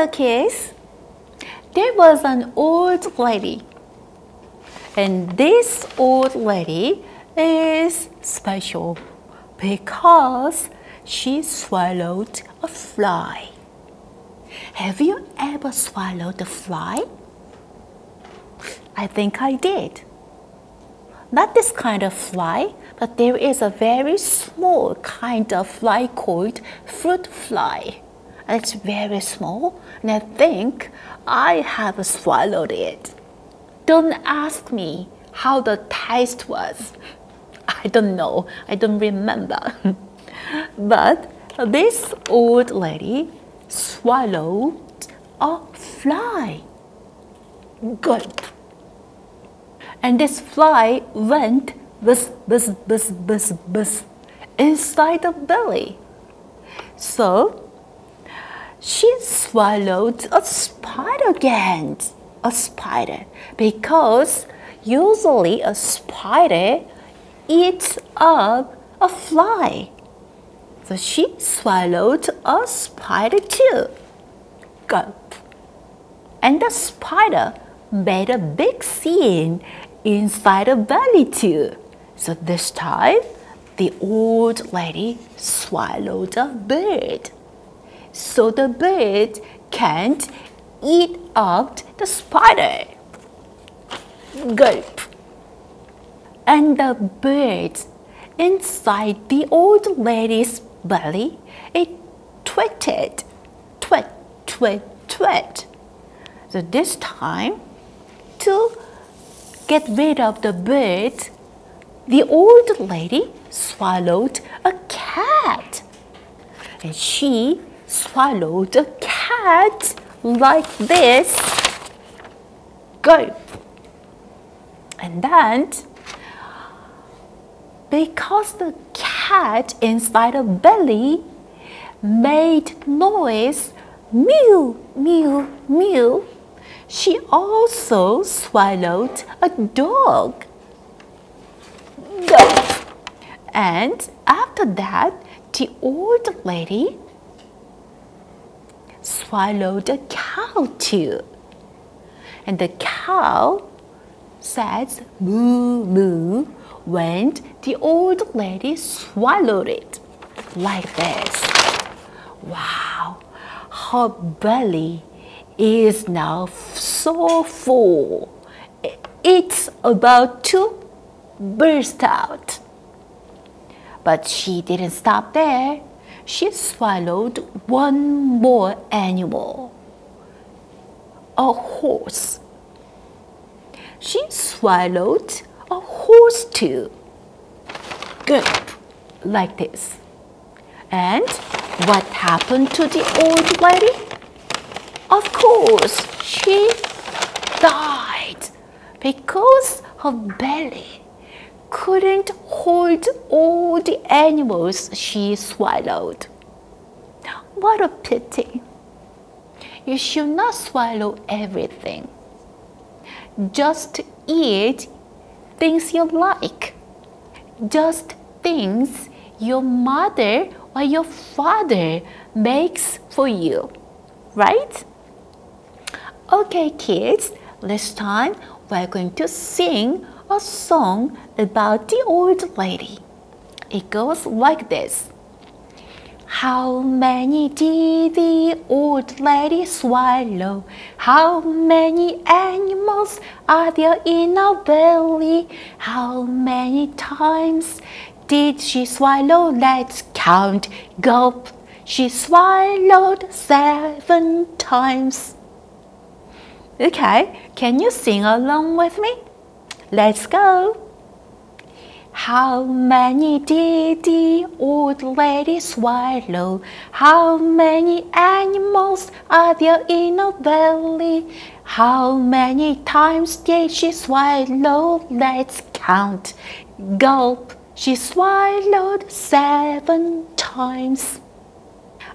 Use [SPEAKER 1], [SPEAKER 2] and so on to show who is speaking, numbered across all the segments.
[SPEAKER 1] Hello kids. There was an old lady. And this old lady is special because she swallowed a fly. Have you ever swallowed a fly? I think I did. Not this kind of fly, but there is a very small kind of fly called fruit fly. And it's very small, and I think I have swallowed it. Don't ask me how the taste was. I don't know, I don't remember. but this old lady swallowed a fly. Good. And this fly went buzz, buzz, buzz, buzz, buzz inside the belly. So she swallowed a spider again. A spider. Because usually a spider eats up a fly. So she swallowed a spider too. Gulp. And the spider made a big scene inside the belly too. So this time, the old lady swallowed a bird. So the bird can't eat up the spider. Gulp. And the bird inside the old lady's belly, it twittered, twit, twit, twit. So this time, to get rid of the bird, the old lady swallowed a cat. And she swallowed a cat like this. Gulp. And then, because the cat inside the belly made noise, mew, mew, mew, she also swallowed a dog. Gulp. And after that, the old lady swallowed a cow too. And the cow says moo moo when the old lady swallowed it like this. Wow, her belly is now so full. It's about to burst out. But she didn't stop there. She swallowed one more animal, a horse. She swallowed a horse too. Good, like this. And what happened to the old lady? Of course, she died because her belly couldn't hold all the animals she swallowed. What a pity. You should not swallow everything. Just eat things you like. Just things your mother or your father makes for you, right? Okay, kids, this time we're going to sing a song about the old lady. It goes like this. How many did the old lady swallow? How many animals are there in her belly? How many times did she swallow? Let's count. Gulp. She swallowed seven times. Okay, can you sing along with me? Let's go. How many did the old lady swallow? How many animals are there in her belly? How many times did she swallow? Let's count. Gulp. She swallowed seven times.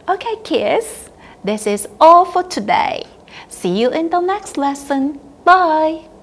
[SPEAKER 1] Okay, kids, this is all for today. See you in the next lesson. Bye.